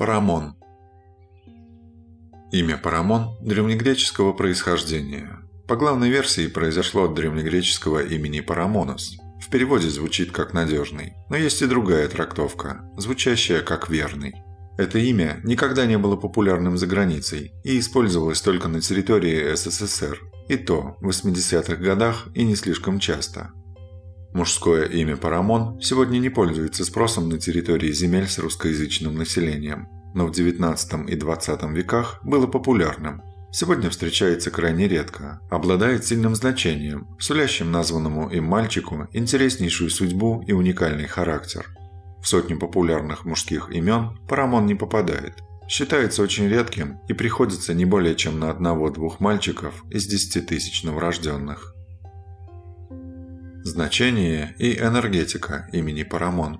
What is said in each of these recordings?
Парамон Имя Парамон древнегреческого происхождения. По главной версии произошло от древнегреческого имени Парамонос. В переводе звучит как «надежный», но есть и другая трактовка, звучащая как «верный». Это имя никогда не было популярным за границей и использовалось только на территории СССР, и то в 80-х годах и не слишком часто. Мужское имя Парамон сегодня не пользуется спросом на территории земель с русскоязычным населением, но в XIX и XX веках было популярным. Сегодня встречается крайне редко, обладает сильным значением, сулящим названному им мальчику интереснейшую судьбу и уникальный характер. В сотню популярных мужских имен Парамон не попадает. Считается очень редким и приходится не более чем на одного-двух мальчиков из 10 тысяч новорожденных. Значение и энергетика имени Парамон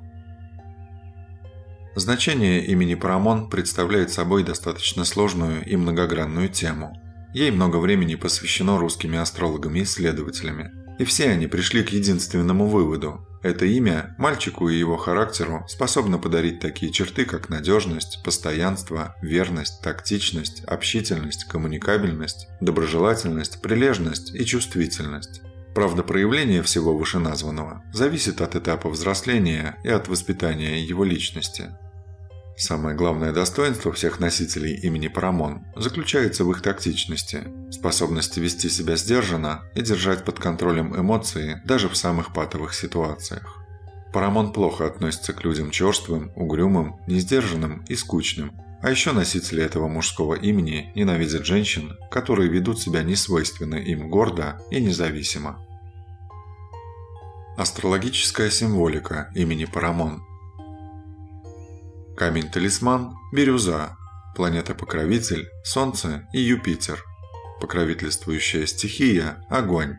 Значение имени Парамон представляет собой достаточно сложную и многогранную тему. Ей много времени посвящено русскими астрологами-исследователями. И все они пришли к единственному выводу. Это имя мальчику и его характеру способно подарить такие черты, как надежность, постоянство, верность, тактичность, общительность, коммуникабельность, доброжелательность, прилежность и чувствительность. Правда, проявление всего вышеназванного зависит от этапа взросления и от воспитания его личности. Самое главное достоинство всех носителей имени Парамон заключается в их тактичности, способности вести себя сдержанно и держать под контролем эмоции даже в самых патовых ситуациях. Парамон плохо относится к людям черствым, угрюмым, несдержанным и скучным. А еще носители этого мужского имени ненавидят женщин, которые ведут себя несвойственно им гордо и независимо. Астрологическая символика имени Парамон. Камень-талисман – Бирюза, планета-покровитель – Солнце и Юпитер, покровительствующая стихия – Огонь,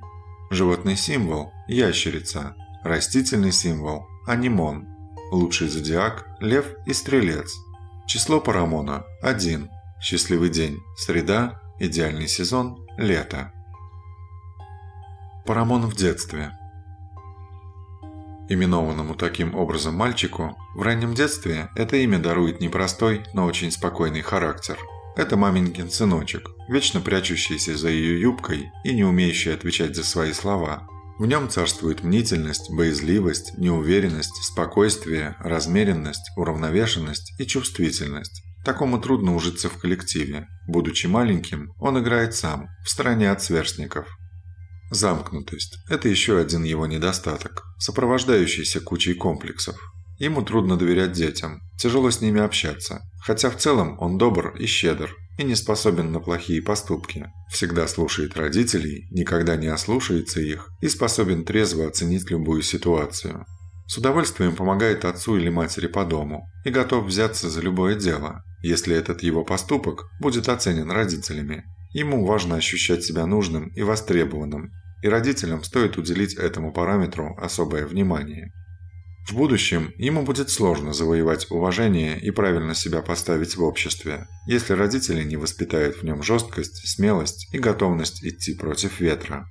животный символ – Ящерица, растительный символ – Анимон, лучший зодиак – Лев и Стрелец, число Парамона – 1, счастливый день – Среда, идеальный сезон – Лето. Парамон в детстве – Именованному таким образом мальчику, в раннем детстве это имя дарует непростой, но очень спокойный характер. Это маменькин сыночек, вечно прячущийся за ее юбкой и не умеющий отвечать за свои слова. В нем царствует мнительность, боязливость, неуверенность, спокойствие, размеренность, уравновешенность и чувствительность. Такому трудно ужиться в коллективе. Будучи маленьким, он играет сам, в стороне от сверстников – Замкнутость – это еще один его недостаток, сопровождающийся кучей комплексов. Ему трудно доверять детям, тяжело с ними общаться, хотя в целом он добр и щедр, и не способен на плохие поступки. Всегда слушает родителей, никогда не ослушается их и способен трезво оценить любую ситуацию. С удовольствием помогает отцу или матери по дому и готов взяться за любое дело, если этот его поступок будет оценен родителями. Ему важно ощущать себя нужным и востребованным, и родителям стоит уделить этому параметру особое внимание. В будущем ему будет сложно завоевать уважение и правильно себя поставить в обществе, если родители не воспитают в нем жесткость, смелость и готовность идти против ветра.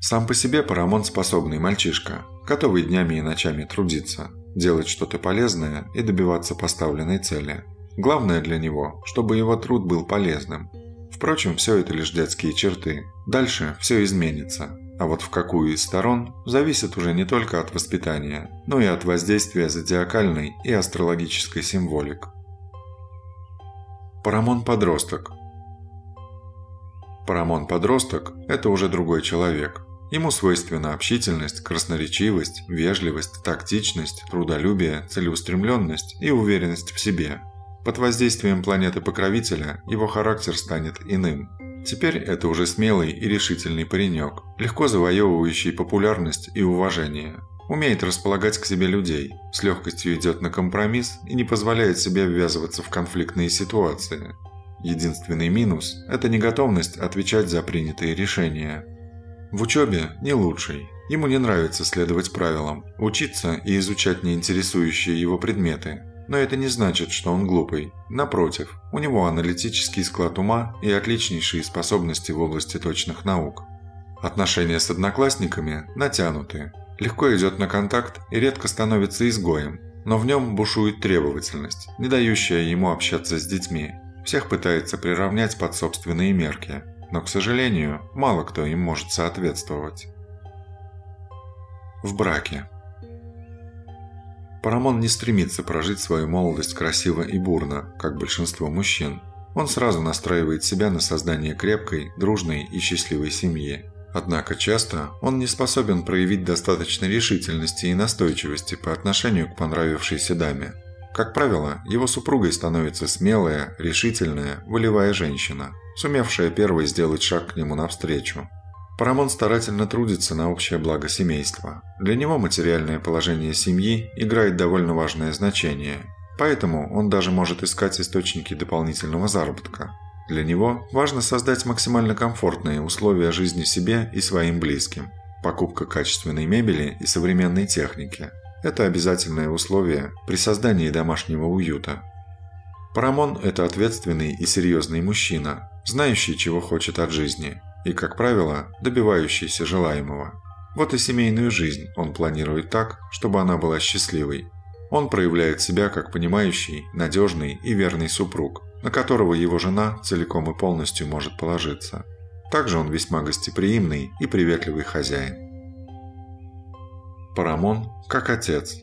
Сам по себе Парамон способный мальчишка, готовый днями и ночами трудиться, делать что-то полезное и добиваться поставленной цели. Главное для него, чтобы его труд был полезным, Впрочем, все это лишь детские черты. Дальше все изменится. А вот в какую из сторон, зависит уже не только от воспитания, но и от воздействия зодиакальной и астрологической символик. Парамон-подросток Парамон-подросток – это уже другой человек. Ему свойственна общительность, красноречивость, вежливость, тактичность, трудолюбие, целеустремленность и уверенность в себе – под воздействием планеты-покровителя его характер станет иным. Теперь это уже смелый и решительный паренек, легко завоевывающий популярность и уважение. Умеет располагать к себе людей, с легкостью идет на компромисс и не позволяет себе ввязываться в конфликтные ситуации. Единственный минус – это неготовность отвечать за принятые решения. В учебе не лучший. Ему не нравится следовать правилам, учиться и изучать неинтересующие его предметы, но это не значит, что он глупый. Напротив, у него аналитический склад ума и отличнейшие способности в области точных наук. Отношения с одноклассниками натянутые. Легко идет на контакт и редко становится изгоем. но в нем бушует требовательность, не дающая ему общаться с детьми. Всех пытается приравнять под собственные мерки, но, к сожалению, мало кто им может соответствовать. В браке. Парамон не стремится прожить свою молодость красиво и бурно, как большинство мужчин. Он сразу настраивает себя на создание крепкой, дружной и счастливой семьи. Однако часто он не способен проявить достаточно решительности и настойчивости по отношению к понравившейся даме. Как правило, его супругой становится смелая, решительная, волевая женщина, сумевшая первой сделать шаг к нему навстречу. Парамон старательно трудится на общее благо семейства. Для него материальное положение семьи играет довольно важное значение, поэтому он даже может искать источники дополнительного заработка. Для него важно создать максимально комфортные условия жизни себе и своим близким. Покупка качественной мебели и современной техники – это обязательное условие при создании домашнего уюта. Парамон – это ответственный и серьезный мужчина, знающий, чего хочет от жизни, и, как правило, добивающийся желаемого. Вот и семейную жизнь он планирует так, чтобы она была счастливой. Он проявляет себя как понимающий, надежный и верный супруг, на которого его жена целиком и полностью может положиться. Также он весьма гостеприимный и приветливый хозяин. Парамон как отец.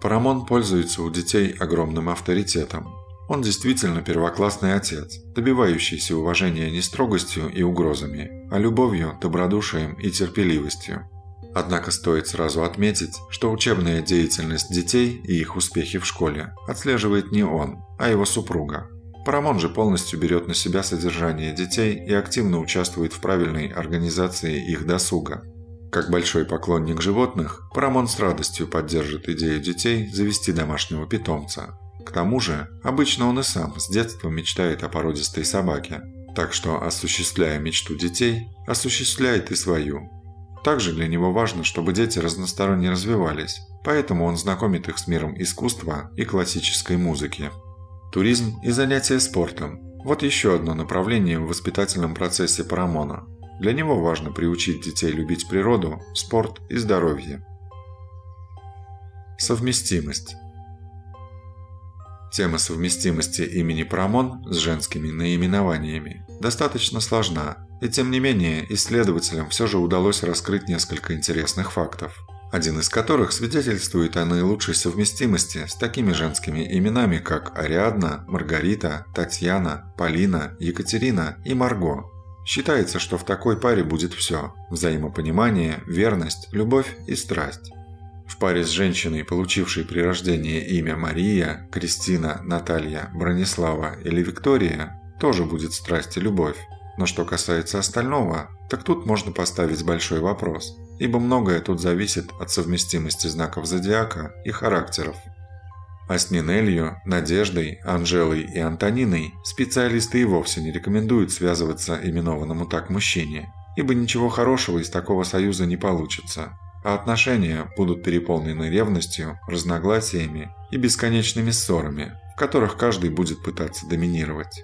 Парамон пользуется у детей огромным авторитетом. Он действительно первоклассный отец, добивающийся уважения не строгостью и угрозами, а любовью, добродушием и терпеливостью. Однако стоит сразу отметить, что учебная деятельность детей и их успехи в школе отслеживает не он, а его супруга. Парамон же полностью берет на себя содержание детей и активно участвует в правильной организации их досуга. Как большой поклонник животных, Парамон с радостью поддержит идею детей завести домашнего питомца. К тому же, обычно он и сам с детства мечтает о породистой собаке, так что, осуществляя мечту детей, осуществляет и свою, также для него важно, чтобы дети разносторонне развивались, поэтому он знакомит их с миром искусства и классической музыки. Туризм и занятия спортом – вот еще одно направление в воспитательном процессе Парамона. Для него важно приучить детей любить природу, спорт и здоровье. Совместимость Тема совместимости имени Парамон с женскими наименованиями достаточно сложна и тем не менее, исследователям все же удалось раскрыть несколько интересных фактов, один из которых свидетельствует о наилучшей совместимости с такими женскими именами, как Ариадна, Маргарита, Татьяна, Полина, Екатерина и Марго. Считается, что в такой паре будет все – взаимопонимание, верность, любовь и страсть. В паре с женщиной, получившей при рождении имя Мария, Кристина, Наталья, Бронислава или Виктория, тоже будет страсть и любовь. Но что касается остального, так тут можно поставить большой вопрос, ибо многое тут зависит от совместимости знаков зодиака и характеров. А с Нинелью, Надеждой, Анжелой и Антониной специалисты и вовсе не рекомендуют связываться именованному так мужчине, ибо ничего хорошего из такого союза не получится, а отношения будут переполнены ревностью, разногласиями и бесконечными ссорами, в которых каждый будет пытаться доминировать.